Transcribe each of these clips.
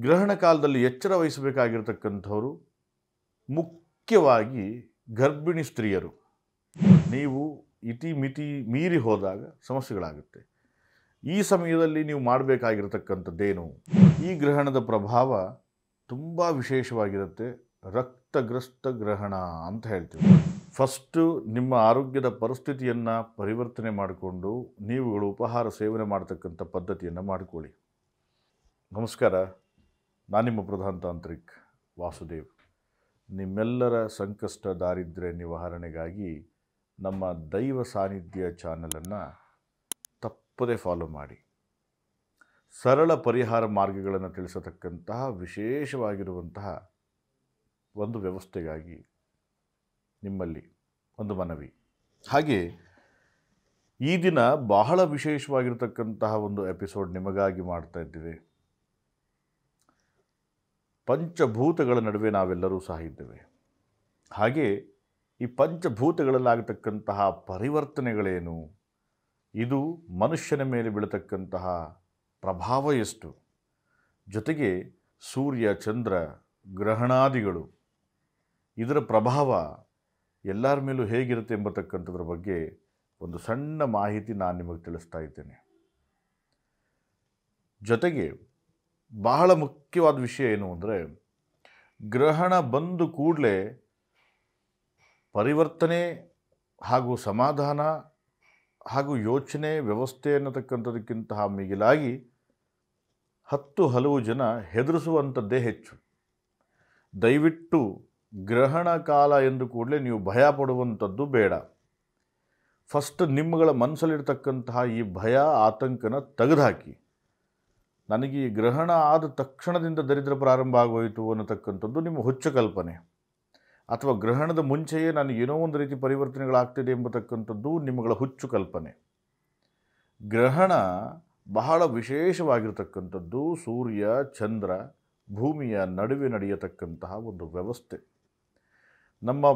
ಗ್ರಹಣ ಕಾಲದಲ್ಲಿ ಎಚ್ಚರ ವಹಿಸಬೇಕಾಗಿರ್ತಕ್ಕಂಥವರು ಮುಖ್ಯವಾಗಿ ಗರ್ಭಿಣಿ ಸ್ತ್ರೀಯರು. ನೀವು ಇತಿ ಮಿತಿ ಮೀರಿ ಹೋದಾಗ ಸಮಸ್ಯೆಗಳಾಗುತ್ತೆ. ಈ ಸಮಯದಲ್ಲಿ ನೀವು ಮಾಡಬೇಕಾಗಿರತಕ್ಕಂಥದ್ದೇನು? ಈ ಗ್ರಹಣದ ಪ್ರಭಾವ ತುಂಬ ವಿಶೇಷವಾಗಿರುತ್ತೆ. ರಕ್ತಗ್ರಸ್ತ ಗ್ರಹಣ ಅಂತ ಹೇಳ್ತೀವಿ. ಫಸ್ಟು ನಿಮ್ಮ ಆರೋಗ್ಯದ ಪರಿಸ್ಥಿತಿಯನ್ನು ಪರಿವರ್ತನೆ ಮಾಡಿಕೊಂಡು ನೀವುಗಳು ಉಪಹಾರ ಸೇವನೆ ಮಾಡ್ತಕ್ಕಂಥ ಪದ್ಧತಿಯನ್ನು ಮಾಡಿಕೊಳ್ಳಿ. ನಮಸ್ಕಾರ. ನಾನು ನಿಮ್ಮ ಪ್ರಧಾನ ತಾಂತ್ರಿಕ್ ವಾಸುದೇವ್. ನಿಮ್ಮೆಲ್ಲರ ಸಂಕಷ್ಟ, ದಾರಿದ್ರ್ಯ ನಿವಾರಣೆಗಾಗಿ ನಮ್ಮ ದೈವ ಸಾನ್ನಿಧ್ಯ ಚಾನಲನ್ನು ತಪ್ಪದೇ ಫಾಲೋ ಮಾಡಿ. ಸರಳ ಪರಿಹಾರ ಮಾರ್ಗಗಳನ್ನು ತಿಳಿಸತಕ್ಕಂತಹ ವಿಶೇಷವಾಗಿರುವಂತಹ ಒಂದು ವ್ಯವಸ್ಥೆಗಾಗಿ ನಿಮ್ಮಲ್ಲಿ ಒಂದು ಮನವಿ. ಹಾಗೆ ಈ ದಿನ ಬಹಳ ವಿಶೇಷವಾಗಿರತಕ್ಕಂತಹ ಒಂದು ಎಪಿಸೋಡ್ ನಿಮಗಾಗಿ ಮಾಡ್ತಾ ಇದ್ದೇವೆ. ಪಂಚಭೂತಗಳ ನಡುವೆ ನಾವೆಲ್ಲರೂ ಸಹ ಇದ್ದೇವೆ. ಹಾಗೆ ಈ ಪಂಚಭೂತಗಳಲ್ಲಾಗತಕ್ಕಂತಹ ಪರಿವರ್ತನೆಗಳೇನು? ಇದು ಮನುಷ್ಯನ ಮೇಲೆ ಬೀಳತಕ್ಕಂತಹ ಪ್ರಭಾವ ಎಷ್ಟು? ಜೊತೆಗೆ ಸೂರ್ಯ, ಚಂದ್ರ, ಗ್ರಹಣಾದಿಗಳು, ಇದರ ಪ್ರಭಾವ ಎಲ್ಲರ ಮೇಲೂ ಹೇಗಿರುತ್ತೆ ಎಂಬತಕ್ಕಂಥದ್ರ ಬಗ್ಗೆ ಒಂದು ಸಣ್ಣ ಮಾಹಿತಿ ನಾನು ನಿಮಗೆ ತಿಳಿಸ್ತಾ ಇದ್ದೇನೆ. ಜೊತೆಗೆ ಬಹಳ ಮುಖ್ಯವಾದ ವಿಷಯ ಏನು ಅಂದರೆ ಗ್ರಹಣ ಬಂದು ಕೂಡಲೇ ಪರಿವರ್ತನೆ ಹಾಗೂ ಸಮಾಧಾನ ಹಾಗೂ ಯೋಚನೆ, ವ್ಯವಸ್ಥೆ ಅನ್ನತಕ್ಕಂಥದಕ್ಕಿಂತಹ ಮಿಗಿಲಾಗಿ ಹತ್ತು ಹಲವು ಜನ ಹೆದರಿಸುವಂಥದ್ದೇ ಹೆಚ್ಚು. ದಯವಿಟ್ಟು ಗ್ರಹಣ ಕಾಲ ಎಂದು ಕೂಡಲೇ ನೀವು ಭಯ ಪಡುವಂಥದ್ದು ಬೇಡ. ಫಸ್ಟ್ ನಿಮ್ಮಗಳ ಮನಸ್ಸಲ್ಲಿರ್ತಕ್ಕಂತಹ ಈ ಭಯ, ಆತಂಕನ ತೆಗೆದುಹಾಕಿ. ನನಗೆ ಈ ಗ್ರಹಣ ಆದ ತಕ್ಷಣದಿಂದ ದರಿದ್ರ ಪ್ರಾರಂಭ ಆಗೋಯಿತು ಅನ್ನತಕ್ಕಂಥದ್ದು ನಿಮ್ಮ ಹುಚ್ಚು ಕಲ್ಪನೆ. ಅಥವಾ ಗ್ರಹಣದ ಮುಂಚೆಯೇ ನನಗೆ ಏನೋ ಒಂದು ರೀತಿ ಪರಿವರ್ತನೆಗಳಾಗ್ತಿದೆ ಎಂಬತಕ್ಕಂಥದ್ದು ನಿಮ್ಮಗಳ ಹುಚ್ಚು ಕಲ್ಪನೆ. ಗ್ರಹಣ ಬಹಳ ವಿಶೇಷವಾಗಿರತಕ್ಕಂಥದ್ದು ಸೂರ್ಯ, ಚಂದ್ರ, ಭೂಮಿಯ ನಡುವೆ ನಡೆಯತಕ್ಕಂತಹ ಒಂದು ವ್ಯವಸ್ಥೆ. ನಮ್ಮ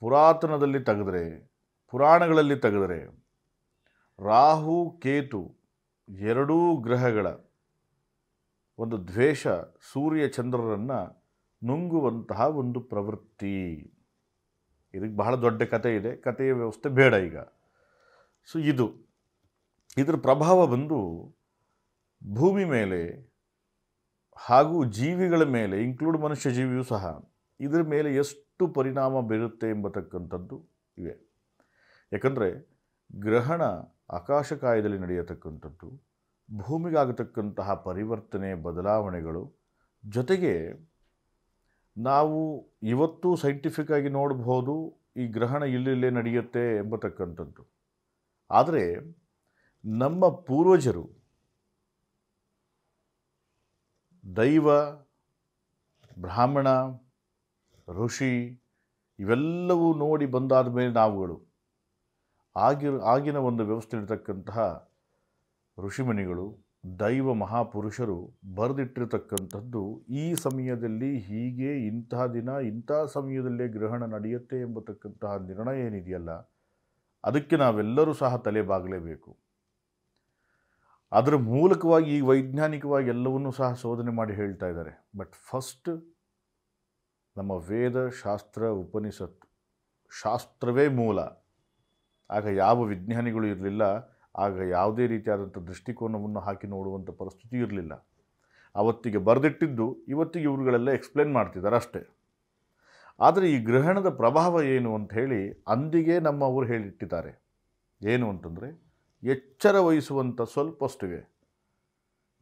ಪುರಾತನದಲ್ಲಿ ತೆಗೆದರೆ, ಪುರಾಣಗಳಲ್ಲಿ ತೆಗೆದರೆ, ರಾಹು, ಕೇತು ಎರಡೂ ಗ್ರಹಗಳ ಒಂದು ದ್ವೇಷ ಸೂರ್ಯ ಚಂದ್ರರನ್ನು ನುಂಗುವಂತಹ ಒಂದು ಪ್ರವೃತ್ತಿ. ಇದಕ್ಕೆ ಬಹಳ ದೊಡ್ಡ ಕತೆ ಇದೆ. ಕಥೆಯ ವ್ಯವಸ್ಥೆ ಬೇಡ ಈಗ. ಸೊ, ಇದು. ಇದರ ಪ್ರಭಾವ ಬಂದು ಭೂಮಿ ಮೇಲೆ ಹಾಗೂ ಜೀವಿಗಳ ಮೇಲೆ ಇನ್ಕ್ಲೂಡ್ ಮನುಷ್ಯ ಜೀವಿಯೂ ಸಹ, ಇದರ ಮೇಲೆ ಎಷ್ಟು ಪರಿಣಾಮ ಬೀರುತ್ತೆ ಎಂಬತಕ್ಕಂಥದ್ದು ಇವೆ. ಯಾಕಂದರೆ, ಗ್ರಹಣ ಆಕಾಶಕಾಯದಲ್ಲಿ ನಡೆಯತಕ್ಕಂಥದ್ದು ಭೂಮಿಗಾಗತಕ್ಕಂತಹ ಪರಿವರ್ತನೆ ಬದಲಾವಣೆಗಳು ಜೊತೆಗೆ ನಾವು ಇವತ್ತು ಸೈಂಟಿಫಿಕ್ ಆಗಿ ನೋಡಬಹುದು ಈ ಗ್ರಹಣ ಇಲ್ಲಿಲ್ಲೇ ನಡೆಯುತ್ತೆ ಎಂಬತಕ್ಕಂಥದ್ದು. ಆದರೆ ನಮ್ಮ ಪೂರ್ವಜರು ದೈವ, ಬ್ರಾಹ್ಮಣ, ಋಷಿ ಇವೆಲ್ಲವೂ ನೋಡಿ ಬಂದಾದ ಮೇಲೆ ನಾವುಗಳು ಆಗಿರ, ಆಗಿನ ಒಂದು ವ್ಯವಸ್ಥೆ ಇರತಕ್ಕಂತಹ ಋಷಿಮುನಿಗಳು, ದೈವ ಮಹಾಪುರುಷರು ಬರೆದಿಟ್ಟಿರತಕ್ಕಂಥದ್ದು ಈ ಸಮಯದಲ್ಲಿ ಹೀಗೆ ಇಂತಹ ದಿನ ಇಂತಹ ಸಮಯದಲ್ಲೇ ಗ್ರಹಣ ನಡೆಯುತ್ತೆ ಎಂಬತಕ್ಕಂತಹ ನಿರ್ಣಯ ಏನಿದೆಯಲ್ಲ, ಅದಕ್ಕೆ ನಾವೆಲ್ಲರೂ ಸಹ ತಲೆಬಾಗಲೇಬೇಕು ಅದರ ಮೂಲಕವಾಗಿ ಈ ವೈಜ್ಞಾನಿಕವಾಗಿ ಎಲ್ಲವನ್ನೂ ಸಹ ಶೋಧನೆ ಮಾಡಿ ಹೇಳ್ತಾ ಇದ್ದಾರೆ. ಬಟ್ ಫಸ್ಟ್ ನಮ್ಮ ವೇದ ಶಾಸ್ತ್ರ ಉಪನಿಷತ್ತು ಶಾಸ್ತ್ರವೇ ಮೂಲ. ಆಗ ಯಾವ ವಿಜ್ಞಾನಿಗಳು ಇರಲಿಲ್ಲ ಆಗ ಯಾವುದೇ ರೀತಿಯಾದಂಥ ದೃಷ್ಟಿಕೋನವನ್ನು ಹಾಕಿ ನೋಡುವಂಥ ಪರಿಸ್ಥಿತಿ ಇರಲಿಲ್ಲ. ಅವತ್ತಿಗೆ ಬರೆದಿಟ್ಟಿದ್ದು ಇವತ್ತಿಗೆ ಇವ್ರುಗಳೆಲ್ಲ ಎಕ್ಸ್ಪ್ಲೇನ್ ಮಾಡ್ತಿದ್ದಾರೆ ಅಷ್ಟೇ. ಆದರೆ ಈ ಗ್ರಹಣದ ಪ್ರಭಾವ ಏನು ಅಂತ ಹೇಳಿ ಅಂದಿಗೆ ನಮ್ಮವರು ಹೇಳಿಟ್ಟಿದ್ದಾರೆ. ಏನು ಅಂತಂದರೆ ಎಚ್ಚರ ವಹಿಸುವಂಥ ಸ್ವಲ್ಪಷ್ಟುವೆ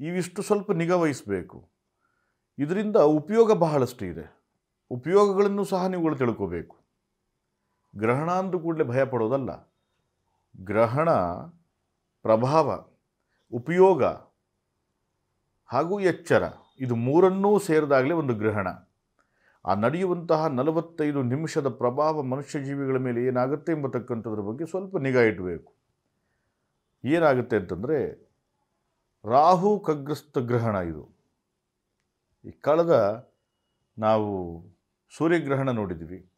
ಇವಿಷ್ಟು ಸ್ವಲ್ಪ ನಿಗಾ ವಹಿಸಬೇಕು. ಇದರಿಂದ ಉಪಯೋಗ ಬಹಳಷ್ಟು ಇದೆ. ಉಪಯೋಗಗಳನ್ನು ಸಹ ನೀವುಗಳು ತಿಳ್ಕೋಬೇಕು. ಗ್ರಹಣ ಅಂದು ಕೂಡಲೇ ಭಯ ಪಡೋದಲ್ಲ. ಗ್ರಹಣ ಪ್ರಭಾವ, ಉಪಯೋಗ ಹಾಗೂ ಎಚ್ಚರ ಇದು ಮೂರನ್ನೂ ಸೇರಿದಾಗಲೇ ಒಂದು ಗ್ರಹಣ. ಆ ನಡೆಯುವಂತಹ ನಲವತ್ತೈದು ನಿಮಿಷದ ಪ್ರಭಾವ ಮನುಷ್ಯ ಜೀವಿಗಳ ಮೇಲೆ ಏನಾಗುತ್ತೆ ಎಂಬತಕ್ಕಂಥದ್ರ ಬಗ್ಗೆ ಸ್ವಲ್ಪ ನಿಗಾ ಇಡಬೇಕು. ಏನಾಗುತ್ತೆ ಅಂತಂದರೆ, ರಾಹು ಕಗ್ರಸ್ತ ಗ್ರಹಣ ಇದು. ಈ ಕಳೆದ ನಾವು ಸೂರ್ಯಗ್ರಹಣ ನೋಡಿದ್ವಿ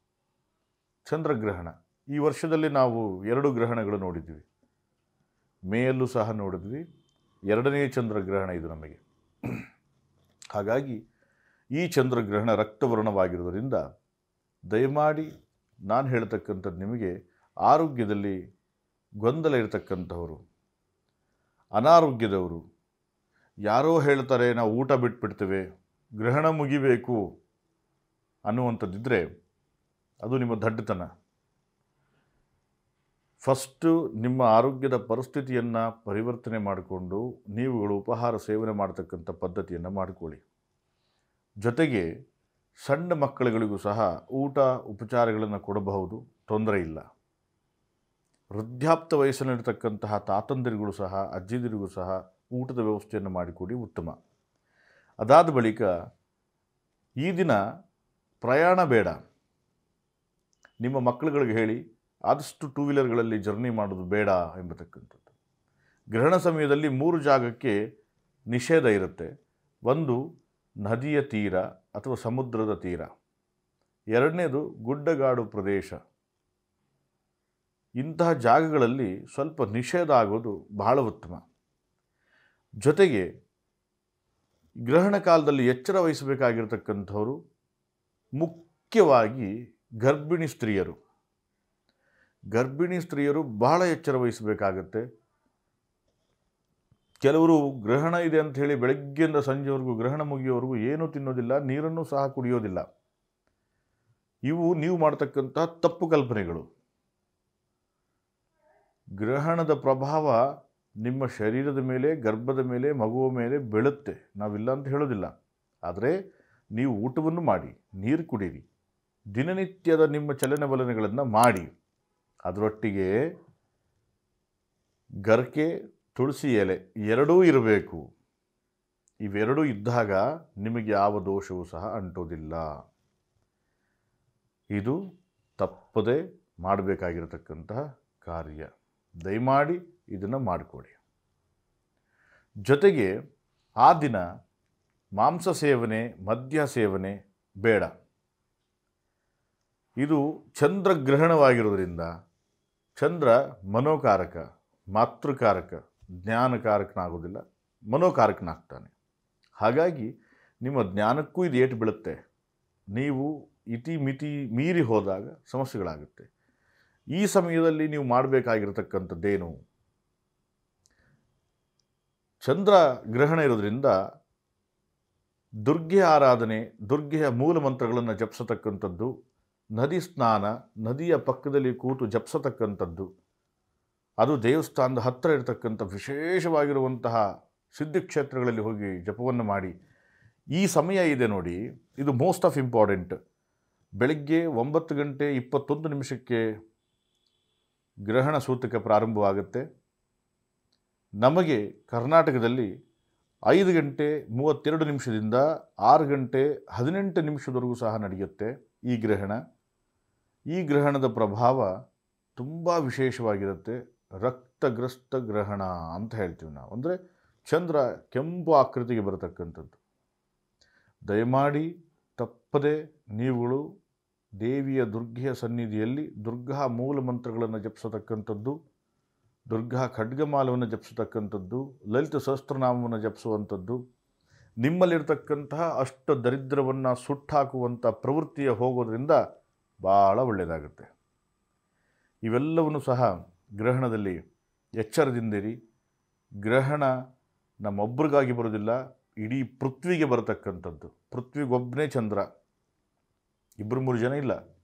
ಚಂದ್ರಗ್ರಹಣ. ಈ ವರ್ಷದಲ್ಲಿ ನಾವು ಎರಡು ಗ್ರಹಣಗಳು ನೋಡಿದ್ವಿ ಮೇಯಲ್ಲೂ ಸಹ ನೋಡಿದ್ವಿ. ಎರಡನೇ ಚಂದ್ರಗ್ರಹಣ ಇದು ನಮಗೆ. ಹಾಗಾಗಿ ಈ ಚಂದ್ರಗ್ರಹಣ ರಕ್ತವರ್ಣವಾಗಿರುವುದರಿಂದ ದಯಮಾಡಿ ನಾನು ಹೇಳ್ತಕ್ಕಂಥದ್ದು ನಿಮಗೆ ಆರೋಗ್ಯದಲ್ಲಿ ಗೊಂದಲ ಇರತಕ್ಕಂಥವರು, ಅನಾರೋಗ್ಯದವರು, ಯಾರೋ ಹೇಳ್ತಾರೆ ನಾವು ಊಟ ಬಿಟ್ಬಿಡ್ತೇವೆ, ಗ್ರಹಣ ಮುಗಿಬೇಕು ಅನ್ನುವಂಥದ್ದಿದ್ದರೆ ಅದು ನಿಮ್ಮ ದಡ್ಡತನ. ಫಸ್ಟು ನಿಮ್ಮ ಆರೋಗ್ಯದ ಪರಿಸ್ಥಿತಿಯನ್ನು ಪರಿವರ್ತನೆ ಮಾಡಿಕೊಂಡು ನೀವುಗಳು ಉಪಹಾರ ಸೇವನೆ ಮಾಡತಕ್ಕಂಥ ಪದ್ಧತಿಯನ್ನು ಮಾಡಿಕೊಳ್ಳಿ. ಜೊತೆಗೆ ಸಣ್ಣ ಮಕ್ಕಳುಗಳಿಗೂ ಸಹ ಊಟ ಉಪಚಾರಗಳನ್ನು ಕೊಡಬಹುದು, ತೊಂದರೆ ಇಲ್ಲ. ವೃದ್ಧಾಪ್ತ ವಯಸ್ಸಿನಲ್ಲಿರ್ತಕ್ಕಂತಹ ತಾತಂದಿರಿಗೂ ಸಹ, ಅಜ್ಜಿದಿರಿಗೂ ಸಹ ಊಟದ ವ್ಯವಸ್ಥೆಯನ್ನು ಮಾಡಿಕೊಡಿ ಉತ್ತಮ. ಅದಾದ ಬಳಿಕ ಈ ದಿನ ಪ್ರಯಾಣ ಬೇಡ. ನಿಮ್ಮ ಮಕ್ಕಳುಗಳಿಗೆ ಹೇಳಿ ಆದಷ್ಟು ಟೂ ವೀಲರ್ಗಳಲ್ಲಿ ಜರ್ನಿ ಮಾಡೋದು ಬೇಡ ಎಂಬತಕ್ಕಂಥದ್ದು. ಗ್ರಹಣ ಸಮಯದಲ್ಲಿ ಮೂರು ಜಾಗಕ್ಕೆ ನಿಷೇಧ ಇರುತ್ತೆ. ಒಂದು ನದಿಯ ತೀರ ಅಥವಾ ಸಮುದ್ರದ ತೀರ. ಎರಡನೇದು ಗುಡ್ಡಗಾಡು ಪ್ರದೇಶ. ಇಂತಹ ಜಾಗಗಳಲ್ಲಿ ಸ್ವಲ್ಪ ನಿಷೇಧ ಆಗೋದು ಬಹಳ ಉತ್ತಮ. ಜೊತೆಗೆ ಗ್ರಹಣ ಕಾಲದಲ್ಲಿ ಎಚ್ಚರ ವಹಿಸಬೇಕಾಗಿರ್ತಕ್ಕಂಥವರು ಮುಖ್ಯವಾಗಿ ಗರ್ಭಿಣಿ ಸ್ತ್ರೀಯರು. ಗರ್ಭಿಣಿ ಸ್ತ್ರೀಯರು ಬಹಳ ಎಚ್ಚರ ವಹಿಸಬೇಕಾಗತ್ತೆ. ಕೆಲವರು ಗ್ರಹಣ ಇದೆ ಅಂತ ಹೇಳಿ ಬೆಳಗ್ಗೆಯಿಂದ ಸಂಜೆವರೆಗೂ, ಗ್ರಹಣ ಮುಗಿಯೋವರೆಗೂ ಏನೂ ತಿನ್ನೋದಿಲ್ಲ, ನೀರನ್ನು ಸಹ ಕುಡಿಯೋದಿಲ್ಲ. ಇವು ನೀವು ಮಾಡ್ತಕ್ಕಂಥ ತಪ್ಪು ಕಲ್ಪನೆಗಳು. ಗ್ರಹಣದ ಪ್ರಭಾವ ನಿಮ್ಮ ಶರೀರದ ಮೇಲೆ, ಗರ್ಭದ ಮೇಲೆ, ಮಗುವ ಮೇಲೆ ಬೀಳುತ್ತೆ. ನಾವಿಲ್ಲ ಅಂತ ಹೇಳೋದಿಲ್ಲ. ಆದರೆ ನೀವು ಊಟವನ್ನು ಮಾಡಿ, ನೀರು ಕುಡೀರಿ. ದಿನನಿತ್ಯದ ನಿಮ್ಮ ಚಲನವಲನಗಳನ್ನು ಮಾಡಿ. ಅದರೊಟ್ಟಿಗೆ ಗರ್ಕೆ, ತುಳಸಿ ಎಲೆ ಎರಡೂ ಇರಬೇಕು. ಇವೆರಡೂ ಇದ್ದಾಗ ನಿಮಗೆ ಯಾವ ದೋಷವೂ ಸಹ ಅಂಟೋದಿಲ್ಲ. ಇದು ತಪ್ಪದೆ ಮಾಡಬೇಕಾಗಿರತಕ್ಕಂತಹ ಕಾರ್ಯ. ದಯಮಾಡಿ ಇದನ್ನು ಮಾಡಿಕೊಡಿ. ಜೊತೆಗೆ ಆ ದಿನ ಮಾಂಸ ಸೇವನೆ, ಮದ್ಯ ಸೇವನೆ ಬೇಡ. ಇದು ಚಂದ್ರಗ್ರಹಣವಾಗಿರೋದ್ರಿಂದ ಚಂದ್ರ ಮನೋಕಾರಕ, ಮಾತೃಕಾರಕ, ಜ್ಞಾನಕಾರಕನಾಗೋದಿಲ್ಲ, ಮನೋಕಾರಕನಾಗ್ತಾನೆ. ಹಾಗಾಗಿ ನಿಮ್ಮ ಜ್ಞಾನಕ್ಕೂ ಇದು ಏಟು ಬೀಳುತ್ತೆ. ನೀವು ಇತಿ ಮಿತಿ ಮೀರಿ ಹೋದಾಗ ಸಮಸ್ಯೆಗಳಾಗುತ್ತೆ. ಈ ಸಮಯದಲ್ಲಿ ನೀವು ಮಾಡಬೇಕಾಗಿರತಕ್ಕಂಥದ್ದೇನು? ಚಂದ್ರ ಗ್ರಹಣ ಇರೋದ್ರಿಂದ ದುರ್ಗೆಯ ಆರಾಧನೆ, ದುರ್ಗೆಯ ಮೂಲ ಮಂತ್ರಗಳನ್ನು ಜಪಿಸತಕ್ಕಂಥದ್ದು ನದಿ ಸ್ನಾನ, ನದಿಯ ಪಕ್ಕದಲ್ಲಿ ಕೂತು ಜಪ್ಸತಕ್ಕಂಥದ್ದು, ಅದು ದೇವಸ್ಥಾನದ ಹತ್ತಿರ ಇರತಕ್ಕಂಥ ವಿಶೇಷವಾಗಿರುವಂತಹ ಸಿದ್ಧಕ್ಷೇತ್ರಗಳಲ್ಲಿ ಹೋಗಿ ಜಪವನ್ನು ಮಾಡಿ. ಈ ಸಮಯ ಇದೆ ನೋಡಿ, ಇದು ಮೋಸ್ಟ್ ಆಫ್ ಇಂಪಾರ್ಟೆಂಟ್ ಬೆಳಗ್ಗೆ ಒಂಬತ್ತು ಗಂಟೆ ಇಪ್ಪತ್ತೊಂದು ನಿಮಿಷಕ್ಕೆ ಗ್ರಹಣ ಸೂತಕ ಪ್ರಾರಂಭವಾಗುತ್ತೆ. ನಮಗೆ ಕರ್ನಾಟಕದಲ್ಲಿ ಐದು ಗಂಟೆ ಮೂವತ್ತೆರಡು ನಿಮಿಷದಿಂದ ಆರು ಗಂಟೆ ಹದಿನೆಂಟು ನಿಮಿಷದವರೆಗೂ ಸಹ ನಡೆಯುತ್ತೆ ಈ ಗ್ರಹಣ. ಈ ಗ್ರಹಣದ ಪ್ರಭಾವ ತುಂಬ ವಿಶೇಷವಾಗಿರುತ್ತೆ. ರಕ್ತಗ್ರಸ್ತ ಗ್ರಹಣ ಅಂತ ಹೇಳ್ತೀವಿ ನಾವು. ಅಂದರೆ ಚಂದ್ರ ಕೆಂಪು ಆಕೃತಿಗೆ ಬರತಕ್ಕಂಥದ್ದು. ದಯಮಾಡಿ ತಪ್ಪದೆ ನೀವುಗಳು ದೇವಿಯ ದುರ್ಗೆಯ ಸನ್ನಿಧಿಯಲ್ಲಿ ದುರ್ಗಾ ಮೂಲ ಮಂತ್ರಗಳನ್ನು ಜಪಿಸತಕ್ಕಂಥದ್ದು, ದುರ್ಗಾ ಖಡ್ಗಮಾಲವನ್ನು ಜಪಿಸತಕ್ಕಂಥದ್ದು, ಲಲಿತ ಸಹಸ್ರನಾಮವನ್ನು ಜಪಿಸುವಂಥದ್ದು, ನಿಮ್ಮಲ್ಲಿರ್ತಕ್ಕಂತಹ ಅಷ್ಟ ದರಿದ್ರವನ್ನು ಸುಟ್ಟಾಕುವಂಥ ಪ್ರವೃತ್ತಿಯ ಹೋಗೋದ್ರಿಂದ ಭಾಳ ಒಳ್ಳೆಯದಾಗುತ್ತೆ ಇವೆಲ್ಲವನ್ನು ಸಹ ಗ್ರಹಣದಲ್ಲಿ ಎಚ್ಚರದಿಂದಿರಿ. ಗ್ರಹಣ ನಮ್ಮೊಬ್ಬರಿಗಾಗಿ ಬರೋದಿಲ್ಲ ಇಡೀ ಪೃಥ್ವಿಗೆ ಬರತಕ್ಕಂಥದ್ದು. ಪೃಥ್ವಿಗೊಬ್ಬನೇ ಚಂದ್ರ. ಇಬ್ಬರು ಮೂರು ಜನ ಇಲ್ಲ.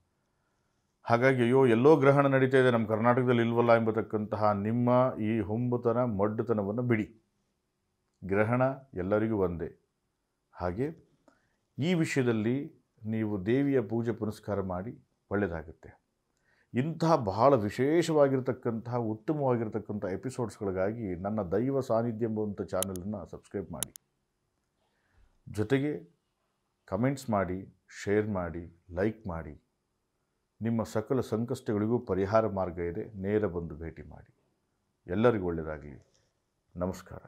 ಹಾಗಾಗಿ ಅಯ್ಯೋ, ಎಲ್ಲೋ ಗ್ರಹಣ ನಡೀತಾ ಇದೆ, ನಮ್ಮ ಕರ್ನಾಟಕದಲ್ಲಿ ಇಲ್ವಲ್ಲ ಎಂಬತಕ್ಕಂತಹ ನಿಮ್ಮ ಈ ಹುಂಬುತನ, ಮಡ್ಡುತನವನ್ನು ಬಿಡಿ. ಗ್ರಹಣ ಎಲ್ಲರಿಗೂ ಒಂದೇ. ಹಾಗೆ ಈ ವಿಷಯದಲ್ಲಿ ನೀವು ದೇವಿಯ ಪೂಜೆ ಪುನಸ್ಕಾರ ಮಾಡಿ ಒಳ್ಳೆಯದಾಗುತ್ತೆ ಇಂಥ ಬಹಳ ವಿಶೇಷವಾಗಿರ್ತಕ್ಕಂತಹ, ಉತ್ತಮವಾಗಿರ್ತಕ್ಕಂಥ ಎಪಿಸೋಡ್ಸ್ಗಳಿಗಾಗಿ ನನ್ನ ದೈವ ಸಾನ್ನಿಧ್ಯ ಎಂಬುವಂಥ ಚಾನಲನ್ನು ಸಬ್ಸ್ಕ್ರೈಬ್ ಮಾಡಿ. ಜೊತೆಗೆ ಕಮೆಂಟ್ಸ್ ಮಾಡಿ, ಶೇರ್ ಮಾಡಿ, ಲೈಕ್ ಮಾಡಿ. ನಿಮ್ಮ ಸಕಲ ಸಂಕಷ್ಟಗಳಿಗೂ ಪರಿಹಾರ ಮಾರ್ಗ ಇದೆ. ನೇರ ಬಂದು ಭೇಟಿ ಮಾಡಿ. ಎಲ್ಲರಿಗೂ ಒಳ್ಳೆಯದಾಗಲಿ. ನಮಸ್ಕಾರ.